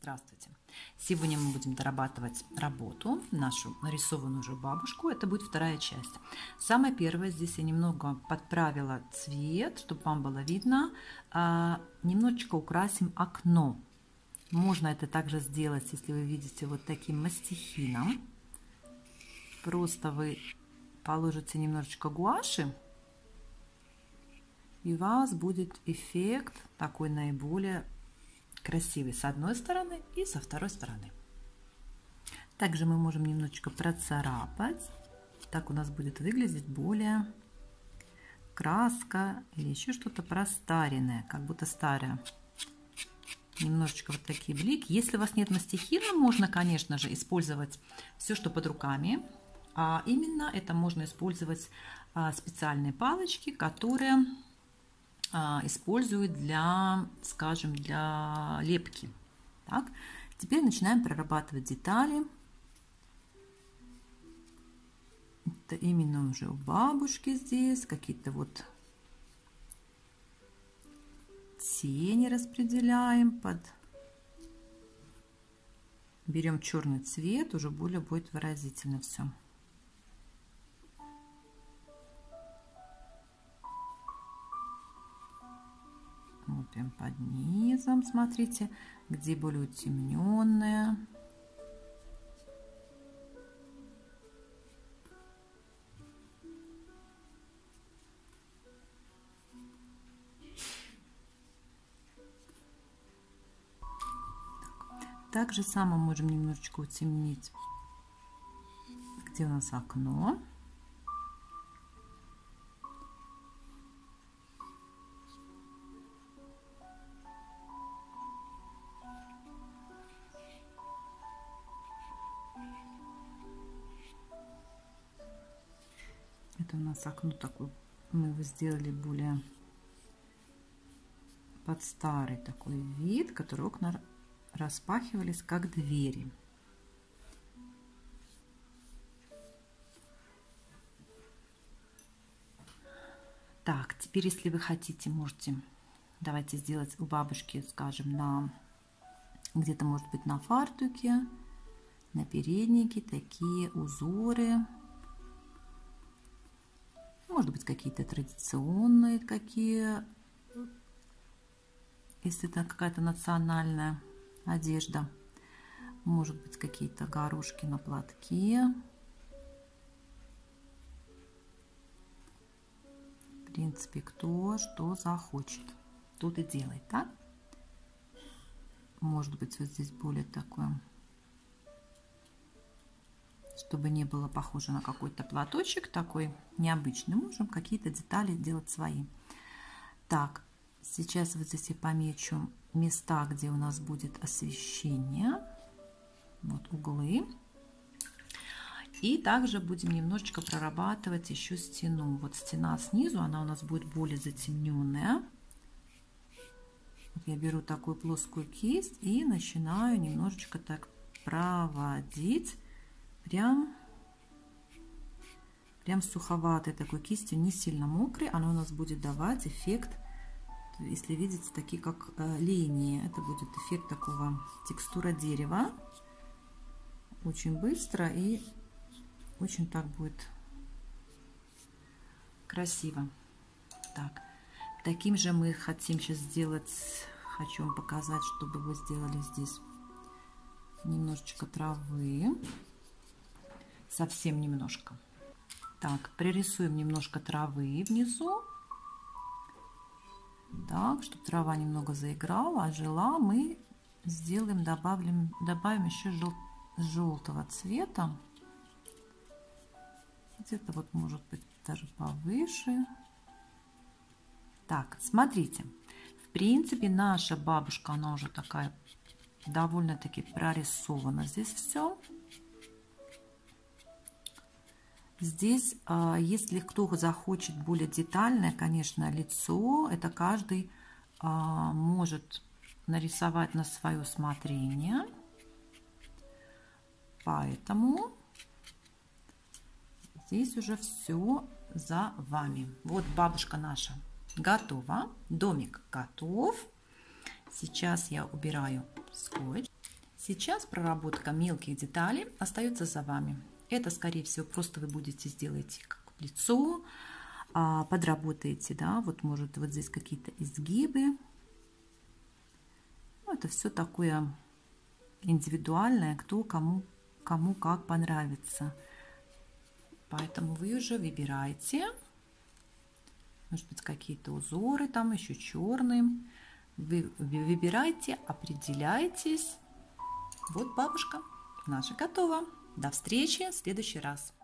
Здравствуйте! Сегодня мы будем дорабатывать работу, нашу нарисованную уже бабушку. Это будет вторая часть. Самое первое, здесь я немного подправила цвет, чтобы вам было видно. А, немножечко украсим окно. Можно это также сделать, если вы видите вот таким мастихином. Просто вы положите немножечко гуаши, и у вас будет эффект такой наиболее красивый с одной стороны и со второй стороны. Также мы можем немножечко процарапать. Так у нас будет выглядеть более краска или еще что-то простаренное, как будто старое. Немножечко вот такие блики. Если у вас нет мастихина, можно, конечно же, использовать все, что под руками. А именно это можно использовать а, специальные палочки, которые используют для, скажем, для лепки. Так, теперь начинаем прорабатывать детали. Это именно уже у бабушки здесь какие-то вот тени распределяем под берем черный цвет уже более будет выразительно все прям под низом, смотрите, где более утемненная. Так же само можем немножечко утемнить, где у нас окно. У нас окно такое, мы его сделали более под старый такой вид, который окна распахивались как двери. Так, теперь, если вы хотите, можете, давайте сделать у бабушки, скажем, на где-то, может быть, на фартуке, на переднике такие узоры может быть, какие-то традиционные какие, если это какая-то национальная одежда. Может быть, какие-то горошки на платке. В принципе, кто что захочет, тут и делает, да? Может быть, вот здесь более такое чтобы не было похоже на какой-то платочек такой необычный. Можем какие-то детали делать свои. Так, сейчас вот здесь я помечу места, где у нас будет освещение. Вот углы. И также будем немножечко прорабатывать еще стену. Вот стена снизу, она у нас будет более затемненная. Я беру такую плоскую кисть и начинаю немножечко так проводить прям, прям суховатой такой кистью, не сильно мокрый. Она у нас будет давать эффект, если видите, такие как э, линии. Это будет эффект такого текстура дерева. Очень быстро и очень так будет красиво. Так, таким же мы хотим сейчас сделать, хочу вам показать, чтобы вы сделали здесь немножечко травы совсем немножко. Так, пририсуем немножко травы внизу. Так, чтобы трава немного заиграла, ожила, мы сделаем, добавим, добавим еще жел, желтого цвета. Где-то вот может быть даже повыше. Так, смотрите. В принципе, наша бабушка, она уже такая довольно-таки прорисована. Здесь все. Здесь, а, если кто захочет более детальное, конечно, лицо, это каждый а, может нарисовать на свое усмотрение. Поэтому здесь уже все за вами. Вот бабушка наша готова, домик готов. Сейчас я убираю скотч. Сейчас проработка мелких деталей остается за вами. Это, скорее всего, просто вы будете сделать как лицо, а, подработаете, да, вот может вот здесь какие-то изгибы. Ну, это все такое индивидуальное, кто кому, кому как понравится. Поэтому вы уже выбираете, может быть, какие-то узоры, там еще черные. Вы выбирайте, определяйтесь. Вот бабушка наша готова. До встречи в следующий раз.